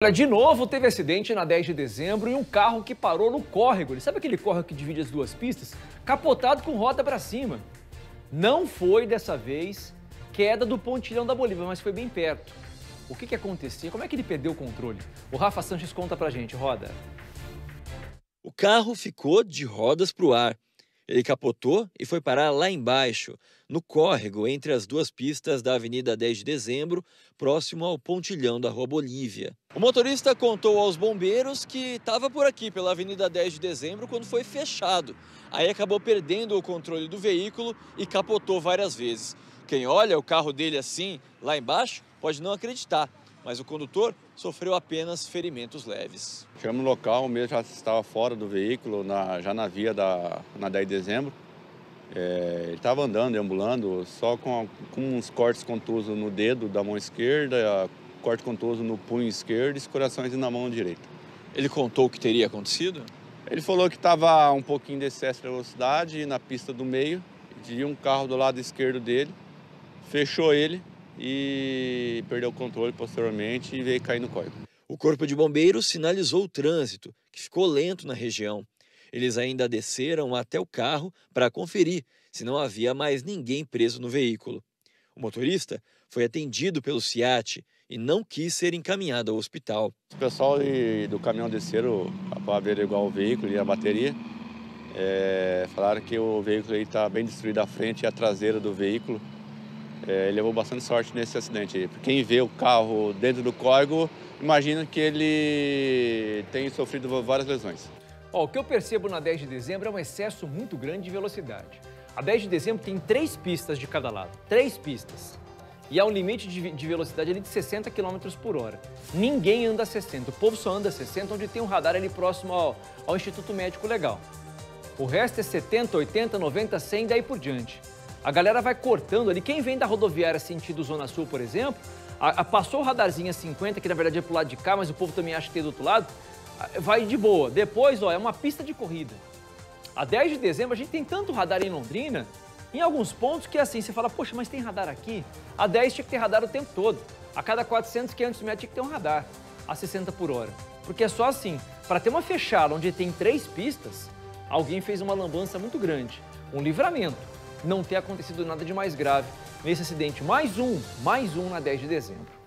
Olha, de novo teve acidente na 10 de dezembro e um carro que parou no córrego. Sabe aquele córrego que divide as duas pistas? Capotado com roda para cima. Não foi dessa vez queda do pontilhão da Bolívia, mas foi bem perto. O que, que acontecia? Como é que ele perdeu o controle? O Rafa Sanches conta pra gente, roda. O carro ficou de rodas para o ar ele capotou e foi parar lá embaixo, no córrego entre as duas pistas da Avenida 10 de Dezembro, próximo ao pontilhão da Rua Bolívia. O motorista contou aos bombeiros que estava por aqui, pela Avenida 10 de Dezembro, quando foi fechado. Aí acabou perdendo o controle do veículo e capotou várias vezes. Quem olha o carro dele assim, lá embaixo, pode não acreditar mas o condutor sofreu apenas ferimentos leves. Chegamos no local, o mesmo já estava fora do veículo, na, já na via da, na 10 de dezembro. É, ele estava andando, deambulando, só com, com uns cortes contusos no dedo da mão esquerda, corte contuso no punho esquerdo e escoriações na mão direita. Ele contou o que teria acontecido? Ele falou que estava um pouquinho de excesso de velocidade na pista do meio, de um carro do lado esquerdo dele, fechou ele e perdeu o controle posteriormente e veio cair no córrego. O Corpo de Bombeiros sinalizou o trânsito, que ficou lento na região. Eles ainda desceram até o carro para conferir se não havia mais ninguém preso no veículo. O motorista foi atendido pelo SIAT e não quis ser encaminhado ao hospital. O pessoal do caminhão desceram para averiguar o veículo e a bateria. É, falaram que o veículo está bem destruído a frente e a traseira do veículo é, ele levou bastante sorte nesse acidente. Quem vê o carro dentro do córrego, imagina que ele tem sofrido várias lesões. O que eu percebo na 10 de dezembro é um excesso muito grande de velocidade. A 10 de dezembro tem três pistas de cada lado, três pistas. E há um limite de, de velocidade ali de 60 km por hora. Ninguém anda a 60, o povo só anda a 60 onde tem um radar ali próximo ao, ao Instituto Médico Legal. O resto é 70, 80, 90, 100 daí por diante. A galera vai cortando ali. Quem vem da rodoviária sentido Zona Sul, por exemplo, a, a, passou o radarzinho a 50, que na verdade é pro lado de cá, mas o povo também acha que tem do outro lado, vai de boa. Depois, ó, é uma pista de corrida. A 10 de dezembro a gente tem tanto radar em Londrina, em alguns pontos que assim, você fala, poxa, mas tem radar aqui? A 10 tinha que ter radar o tempo todo. A cada 400, 500 metros tinha que ter um radar a 60 por hora. Porque é só assim, para ter uma fechada onde tem três pistas, alguém fez uma lambança muito grande. Um livramento não ter acontecido nada de mais grave nesse acidente. Mais um, mais um na 10 de dezembro.